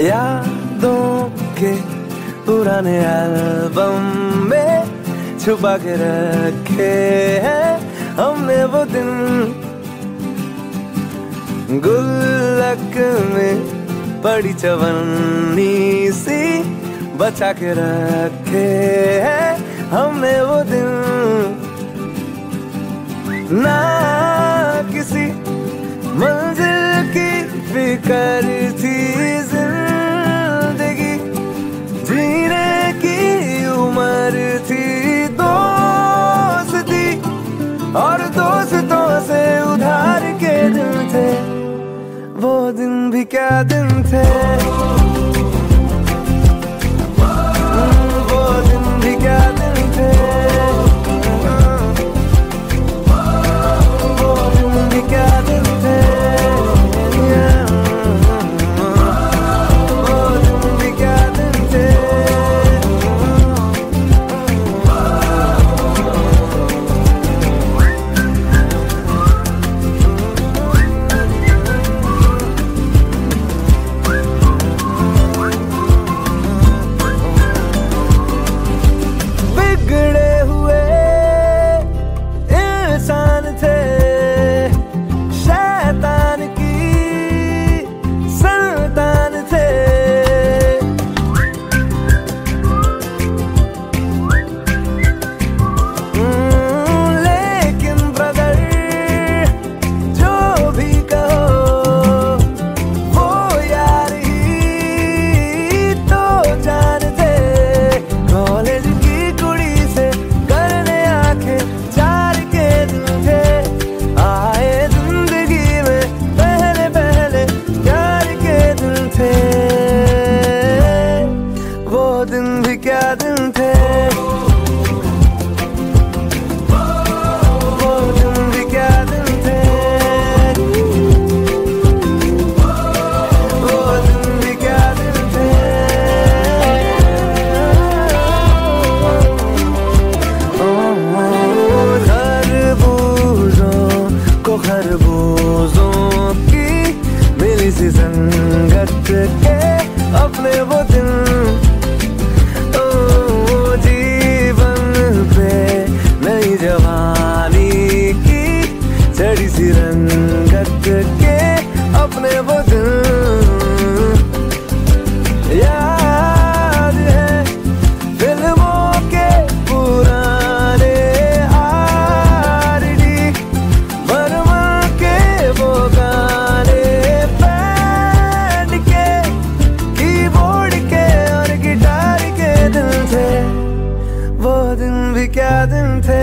यादों के पुराने एल्बम में छुपा के रखे हैं हमने वो दिन। गुल्लक में पड़ी चवन्नी सी बचा के रखे हैं हमने वो दिन। ना किसी मंजिल की फिकर थी वो दिन भी क्या दिन थे? भी क्या दिन थे वो दिन भी क्या दिन थे वो दिन भी क्या दिन थे खरबूजों को खरबूजों की मिली सी संगत के अपने वो दिन सी रंगत के अपने वो दिन याद है फ़िल्मों के पुराने आरडी वर्मा के वो गाने बैंड के कीबोर्ड के और गिटार के दिन थे। वो दिन भी क्या दिन थे।